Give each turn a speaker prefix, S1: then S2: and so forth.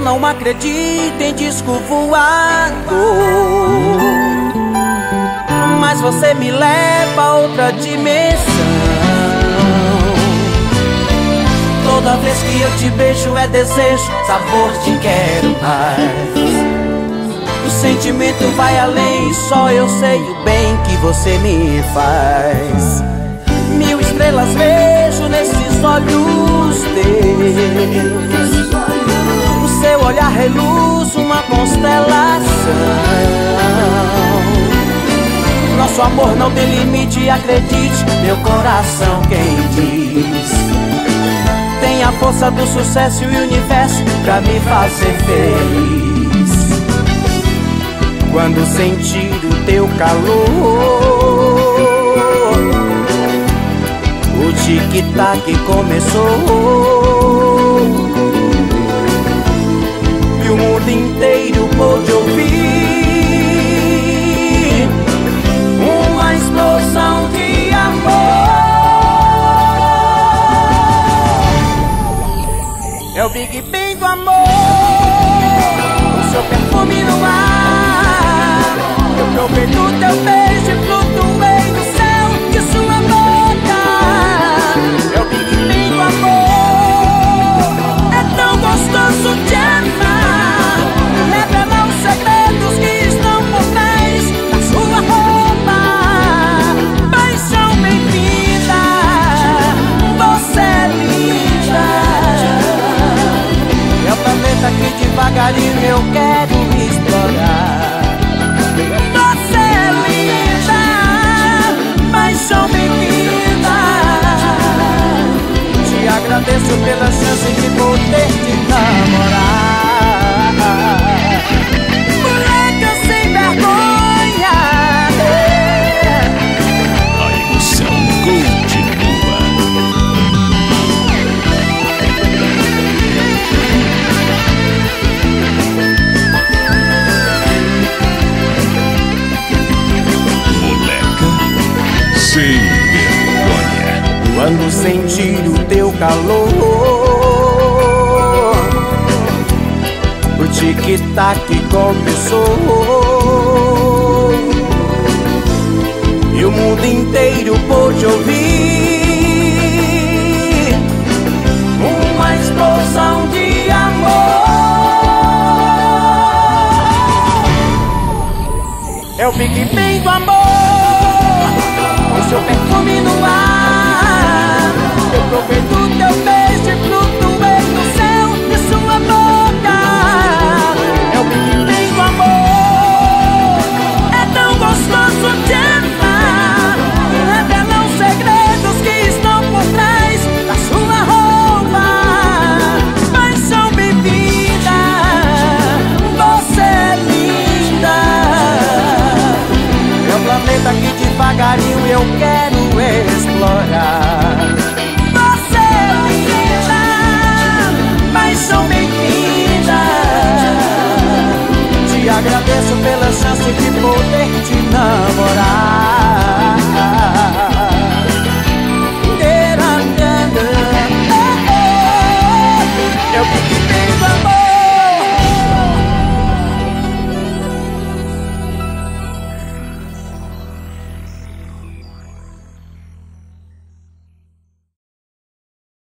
S1: não acredito em disco voado. Mas você me leva a outra dimensão. Toda vez que eu te beijo é desejo, sabor, te quero mais. O sentimento vai além, só eu sei o bem que você me faz. Mil estrelas vejo nesses olhos teus. Reluz uma constelação. Nosso amor não tem limite, acredite, meu coração quem diz tem a força do sucesso e o universo pra me fazer feliz. Quando sentir o teu calor, o tic-tac começou. Inteiro pôde ouvir pela chance de poder te namorar. Sentir o teu calor. O tic-tac começou. E o mundo inteiro pôde ouvir Uma explosão de amor. É o Big Bang do amor. O seu perfume no ar Eu provei do teu beijo e flutuei no céu de sua boca. É o Big Bang do amor. É tão gostoso de amar. Revela os segredos que estão por trás da sua roupa. Paixão bem-vinda Você é linda. É o planeta que devagarinho eu quero explorar.